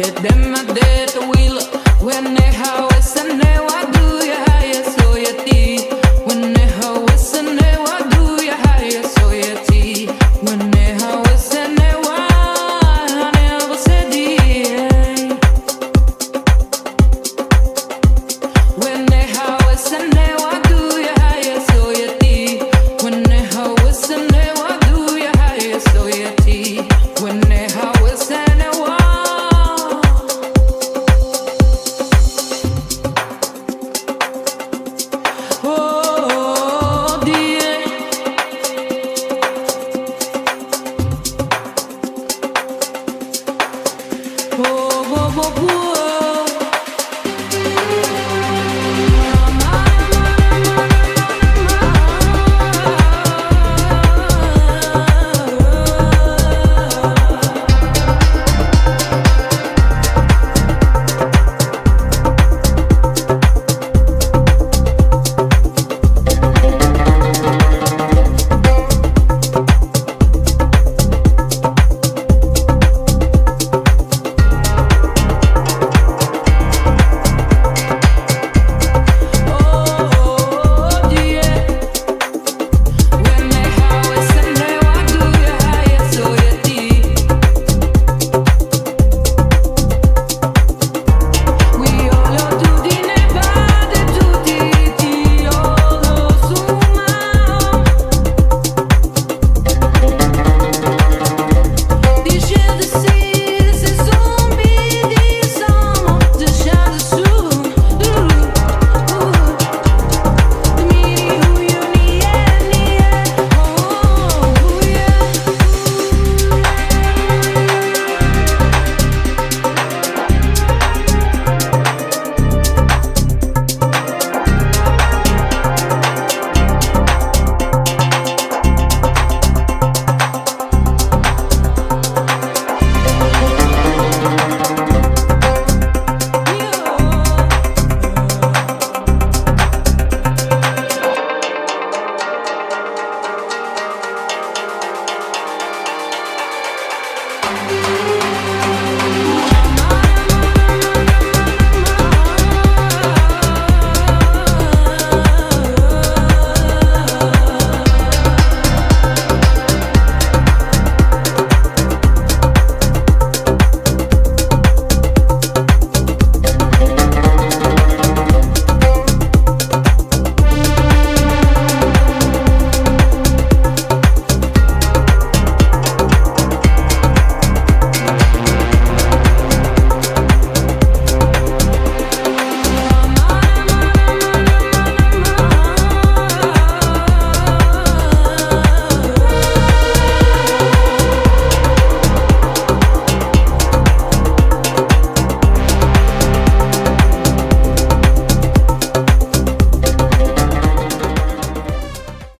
Hit them at the wheel. When they how it's and they do you high, so.